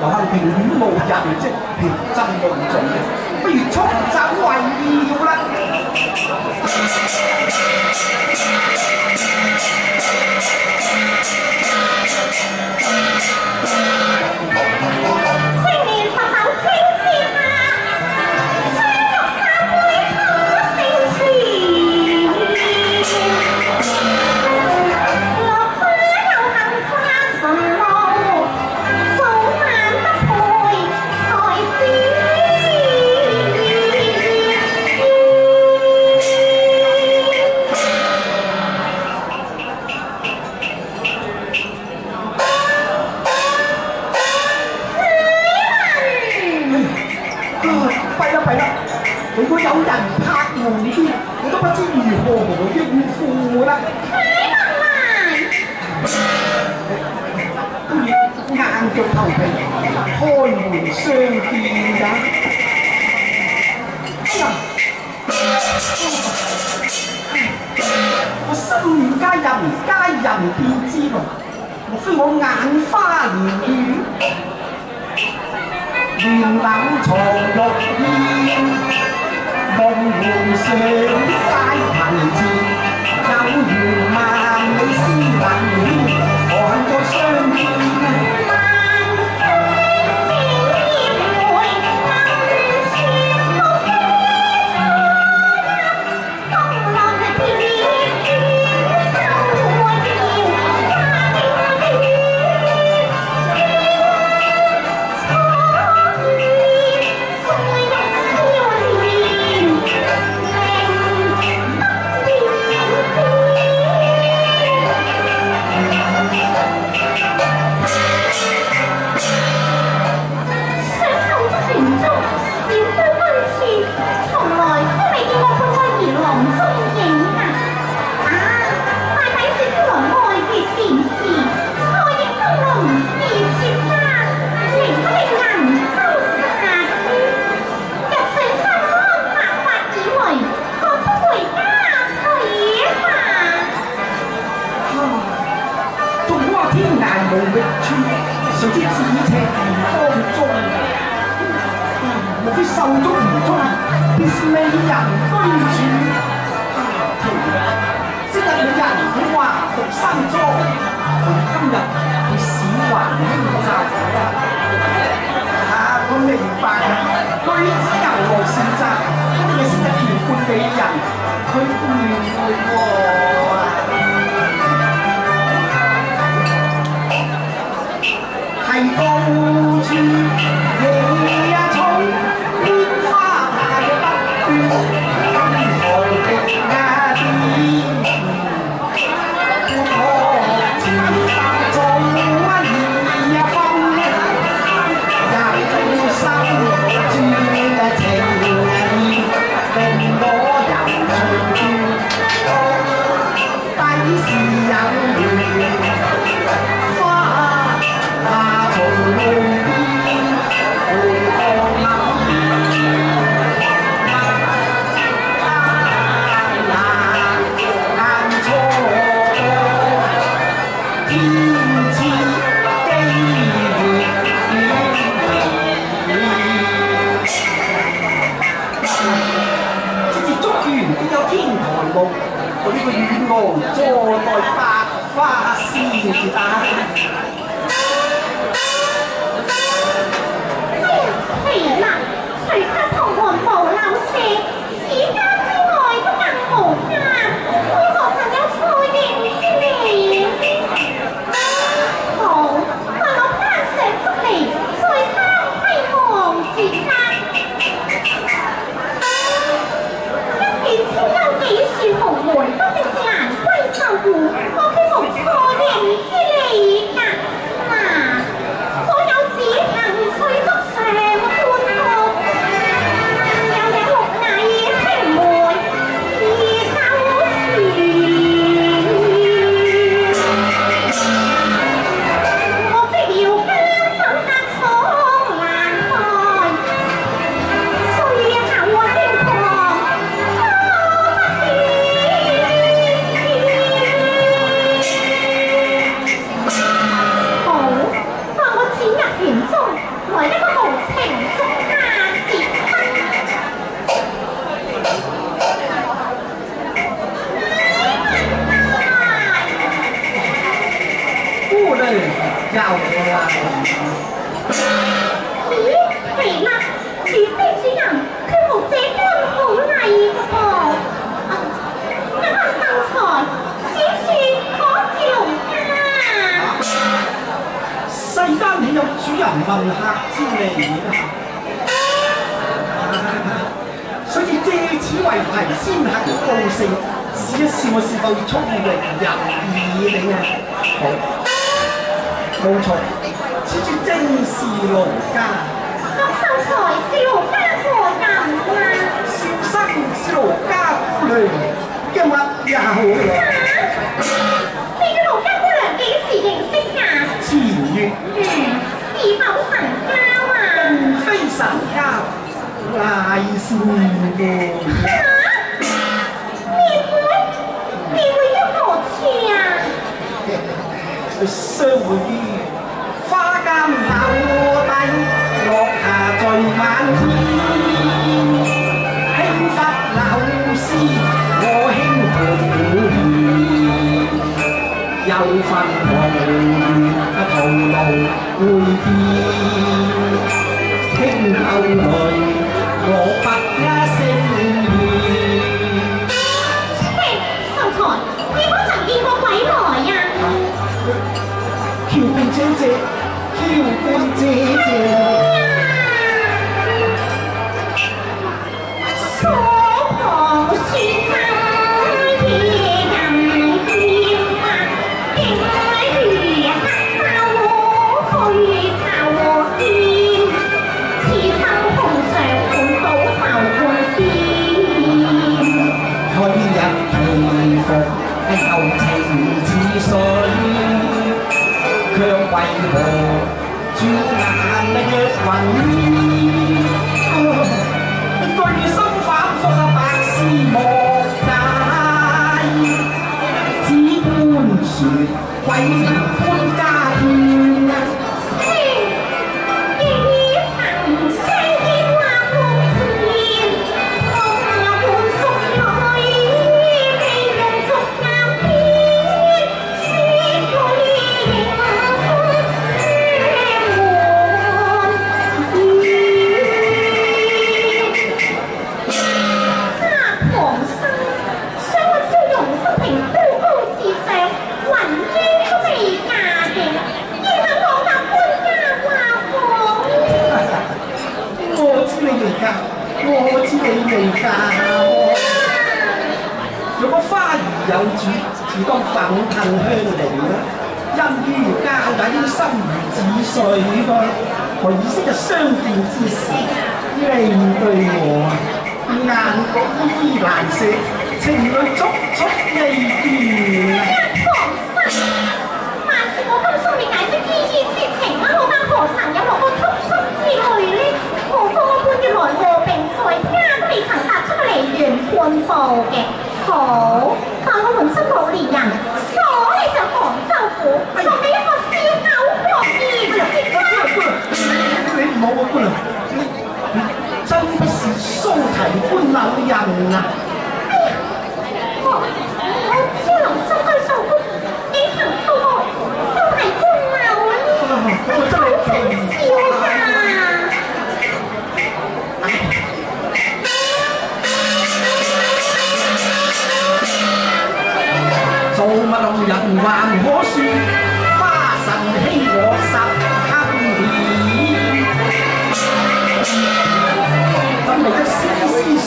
又系平远无人即平真无罪嘅不如冲走为妙啦。腳投地，開門相見也。哎呀！我身家人家人便知道，莫非我眼花撩亂？亂諗藏綠煙，夢回上街貧賤。无非受足无终，便是美人归主。今日美人已话服生妆，同今日你使还冤家仔啊！啊，我明白。啊，女子人无善择，今日先得调换美人，佢唔会我。Thank. Thank you. 就是。咦肥啦除非主人佢无这般好礼噶啊生才小说可是家世间有主人问客之味啊所以借此为题先行高兴试一试我是否出现为人意你啊好冇错，此处正是奴家。咁秀才是奴家何人啊？小生是奴家姑娘，今日也好啊！你嘅奴家姑娘几时认识噶？前月。嗯，是否神交啊？并非神交。乃是妹。sơn đi pha cam nào mua bánh lọt hà trời mang anh phát lão si ngô hình hồn dâu phân hồn thầu đầu vui kia 望转眼的云烟，对心反复百思莫解，只管说鬼。恨香凝，因於交底心如止水噃，何以识得相见之時，面對我難講依依難捨，情淚足足依依。菩，事我今生未解得依依之情啊！何解婆神有我個濛心之淚呢？何故我半來和平在，家都未曾踏出個離怨歡嘅好。把我唔識老年人，所謂就杭州府，我畀一个小九百二。你唔好啊，姑娘，你你真是苏提官老人啊。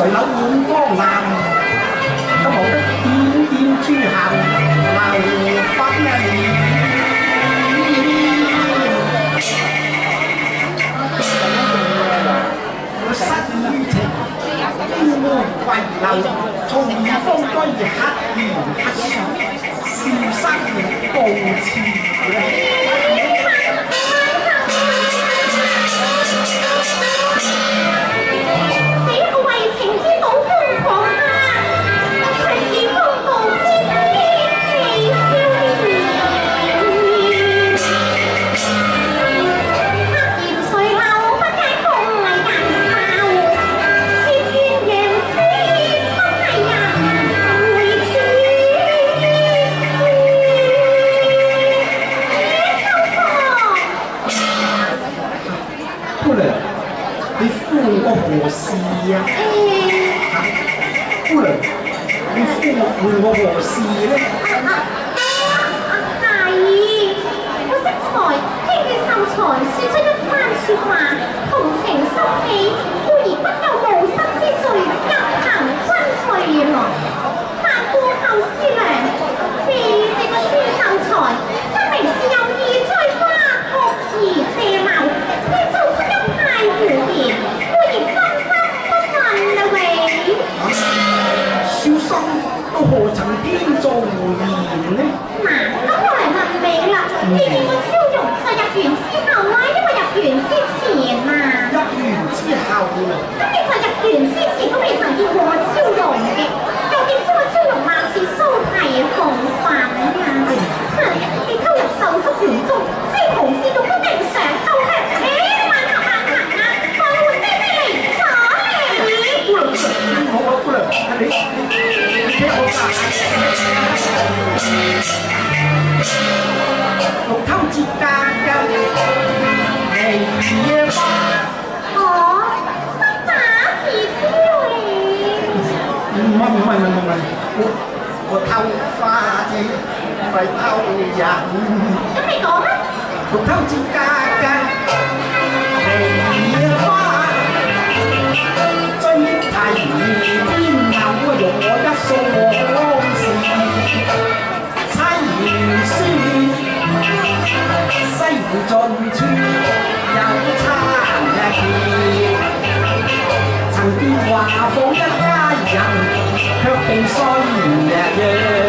水樓染江南，咁冇得點見諸行留不念。失於情，烏門為樓，同風君亦黑而黑，笑生無恥。我偷花子，咪偷人。咁？偷子花，追提边有我我一双光，妻书，西湖尽处有差异。曾经话逢一家人。cut and song that yeah.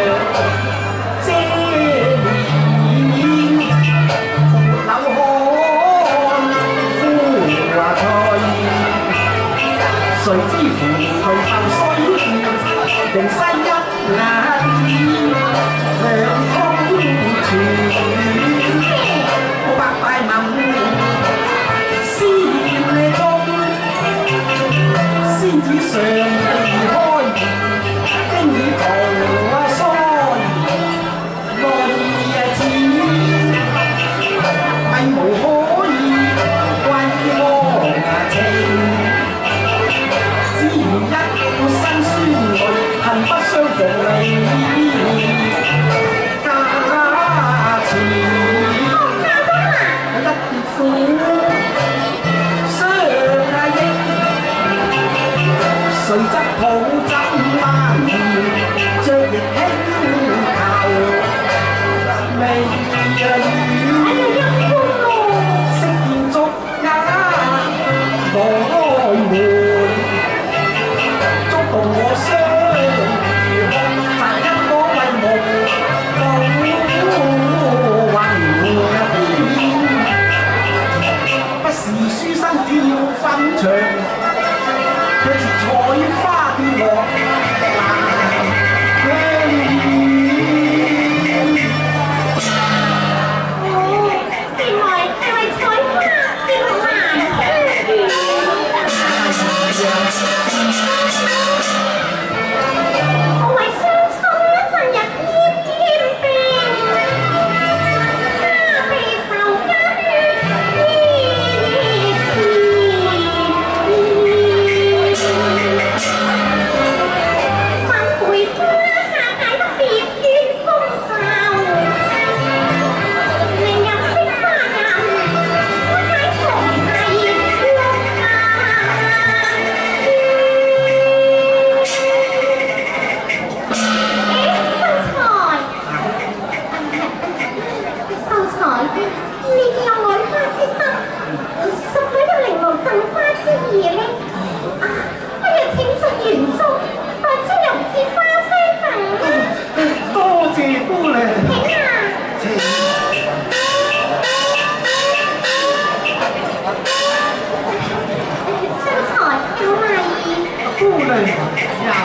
姑娘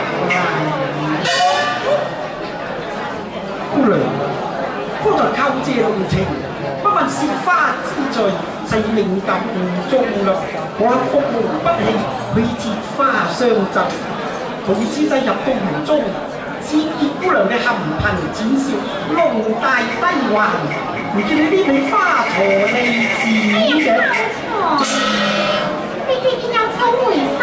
姑娘姑娘叩谢龙情不问雪花之罪使命感中了我幸福不起去折花相赠同师弟入到门中只见姑娘嘅含贫展笑龙大辉煌唔见你呢对花锄地子嘅你见见有草莓手